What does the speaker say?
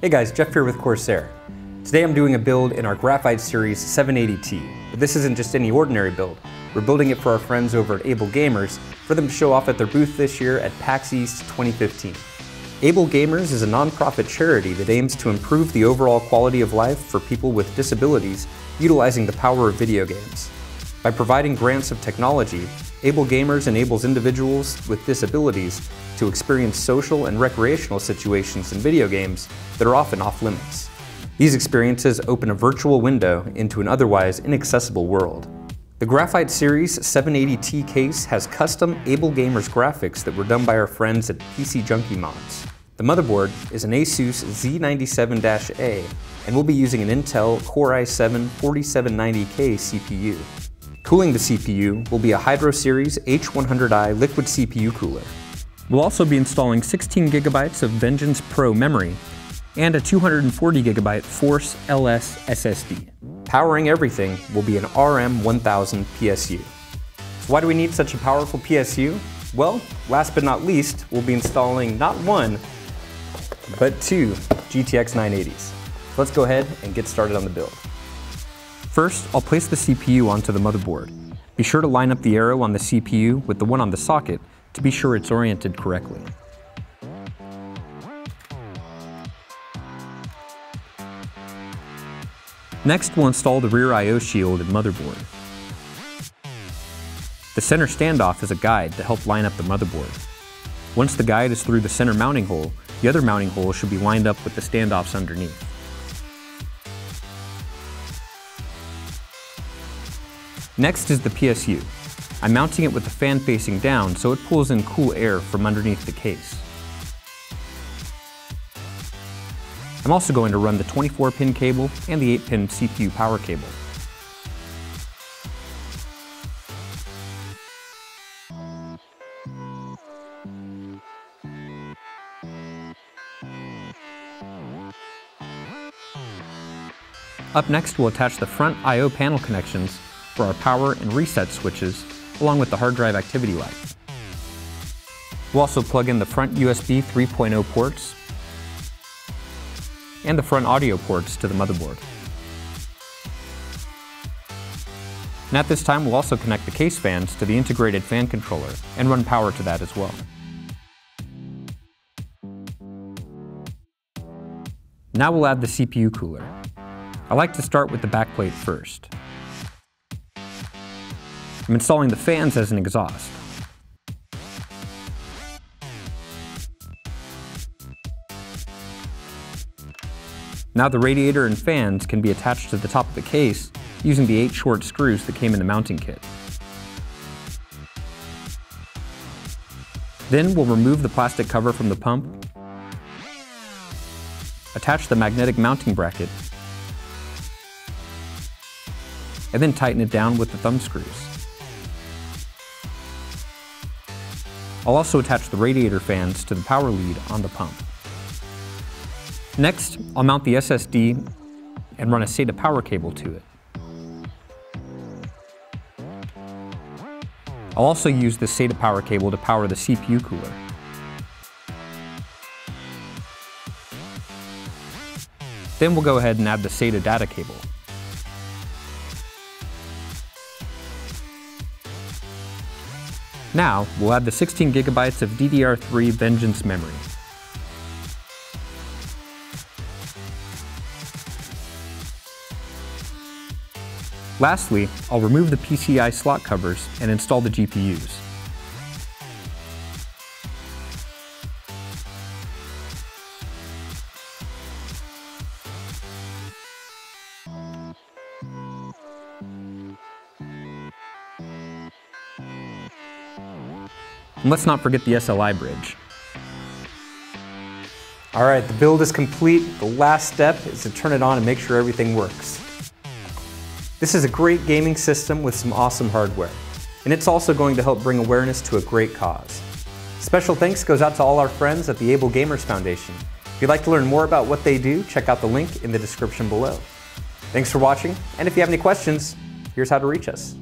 Hey guys, Jeff here with Corsair. Today I'm doing a build in our Graphite Series 780T, but this isn't just any ordinary build. We're building it for our friends over at Able Gamers for them to show off at their booth this year at PAX East 2015. Able Gamers is a nonprofit charity that aims to improve the overall quality of life for people with disabilities utilizing the power of video games. By providing grants of technology, Able Gamers enables individuals with disabilities to experience social and recreational situations in video games that are often off limits. These experiences open a virtual window into an otherwise inaccessible world. The Graphite Series 780T case has custom Able Gamers graphics that were done by our friends at PC Junkie Mods. The motherboard is an Asus Z97-A and we'll be using an Intel Core i7-4790K CPU. Cooling the CPU will be a Hydro Series H100i liquid CPU cooler. We'll also be installing 16 gigabytes of Vengeance Pro memory and a 240 gigabyte Force LS SSD. Powering everything will be an RM1000 PSU. So why do we need such a powerful PSU? Well, last but not least, we'll be installing not one, but two GTX 980s. Let's go ahead and get started on the build. First, I'll place the CPU onto the motherboard. Be sure to line up the arrow on the CPU with the one on the socket to be sure it's oriented correctly. Next, we'll install the rear I.O. shield and motherboard. The center standoff is a guide to help line up the motherboard. Once the guide is through the center mounting hole, the other mounting hole should be lined up with the standoffs underneath. Next is the PSU. I'm mounting it with the fan facing down so it pulls in cool air from underneath the case. I'm also going to run the 24 pin cable and the 8 pin CPU power cable. Up next, we'll attach the front I.O. panel connections for our power and reset switches, along with the hard drive activity light. We'll also plug in the front USB 3.0 ports and the front audio ports to the motherboard. And at this time, we'll also connect the case fans to the integrated fan controller and run power to that as well. Now we'll add the CPU cooler. I like to start with the backplate first. I'm installing the fans as an exhaust. Now the radiator and fans can be attached to the top of the case using the 8 short screws that came in the mounting kit. Then we'll remove the plastic cover from the pump, attach the magnetic mounting bracket, and then tighten it down with the thumb screws. I'll also attach the radiator fans to the power lead on the pump. Next, I'll mount the SSD and run a SATA power cable to it. I'll also use the SATA power cable to power the CPU cooler. Then we'll go ahead and add the SATA data cable. Now, we'll add the 16 gigabytes of DDR3 Vengeance memory. Lastly, I'll remove the PCI slot covers and install the GPUs. And let's not forget the SLI bridge. All right, the build is complete. The last step is to turn it on and make sure everything works. This is a great gaming system with some awesome hardware, and it's also going to help bring awareness to a great cause. Special thanks goes out to all our friends at the Able Gamers Foundation. If you'd like to learn more about what they do, check out the link in the description below. Thanks for watching, and if you have any questions, here's how to reach us.